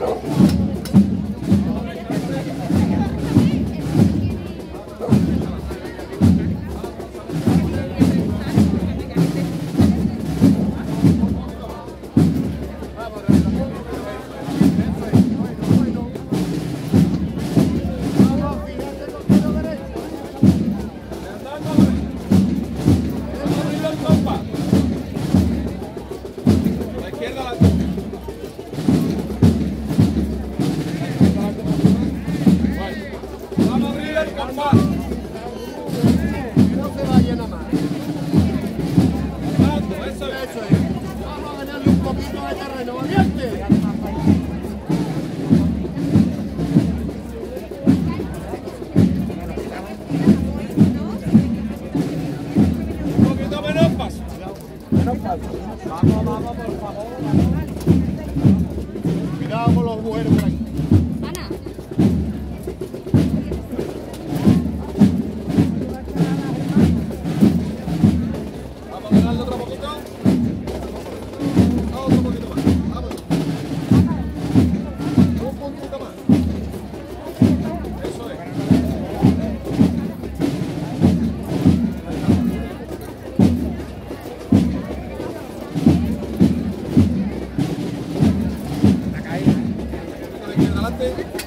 No. baby.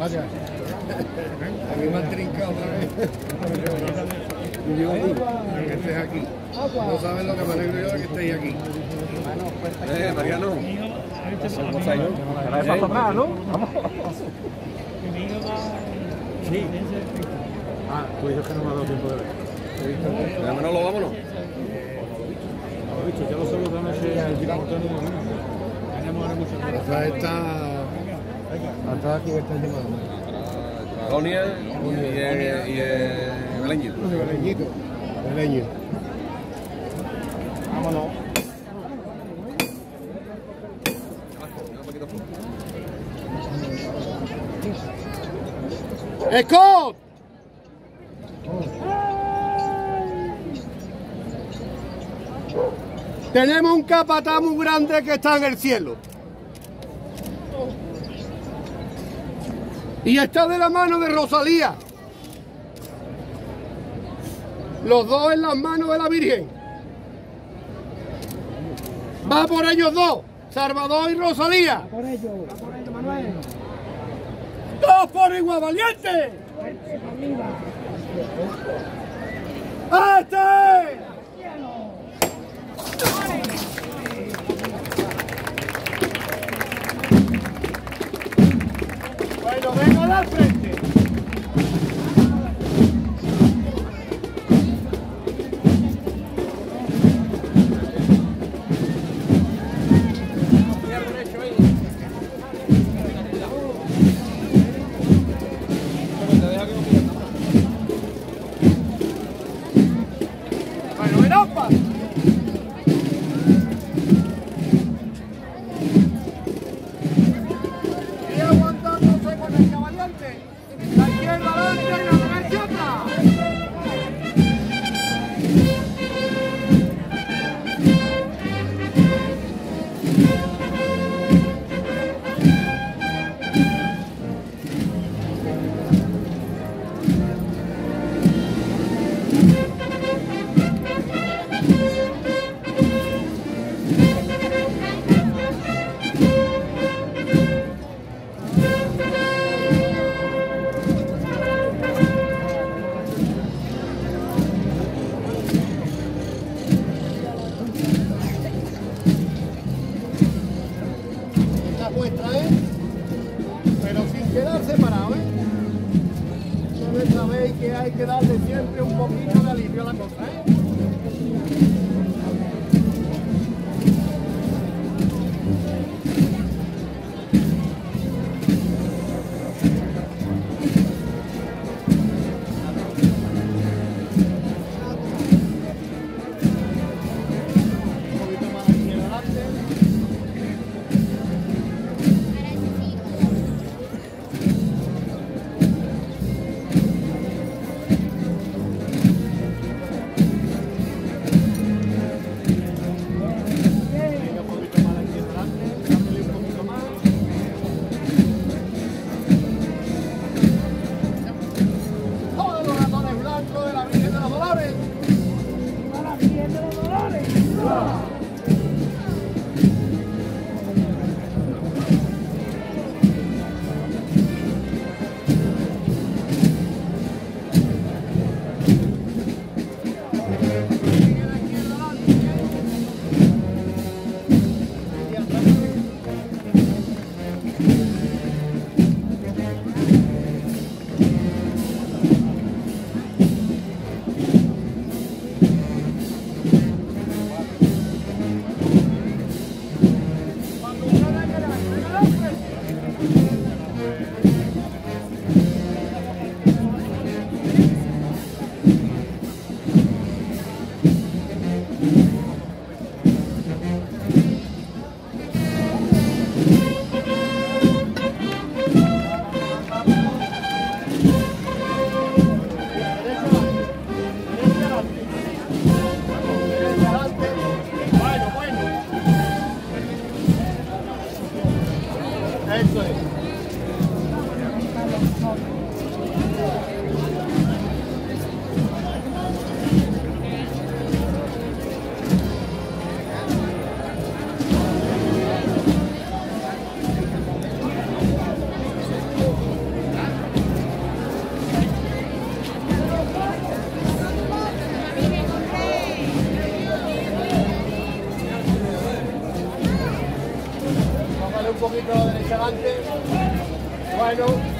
gracias. A mí me han trincado otra vez. Yo digo, que estés aquí. No sabes lo que me alegro yo de que estéis aquí. Pues, eh, Mariano. ¿Cómo está yo? Para de paso ¿no? Vamos. Sí. Ah, tú dices que no me ha dado tiempo de ver. Dámelo, lo vámonos. Lo he visto, ya lo sé, lo damos el diputado. Tenemos ahora mucho tiempo. O sea, está... Atrás que están llamando. Sonia y, y el Beleñito. Beleñito. Beleño. Vámonos. ¡Escot! Tenemos un capataz muy grande que está en el cielo. y está de la mano de Rosalía. Los dos en las manos de la Virgen. Va por ellos dos, Salvador y Rosalía. Va por ellos, va por ellos, Manuel. Dos por igual valiente. ¡Este! ahí lo vengo, Alfred. muestra es, pero sin quedarse parado, ¿eh? Ustedes sabéis que hay que darle siempre un poquito de alivio a la cosa. ¿eh? Un poquito de derecha adelante. Bueno.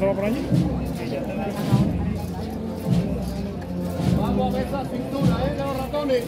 se va por allí? Vamos a ver esa cintura, ¿eh? De los ratones.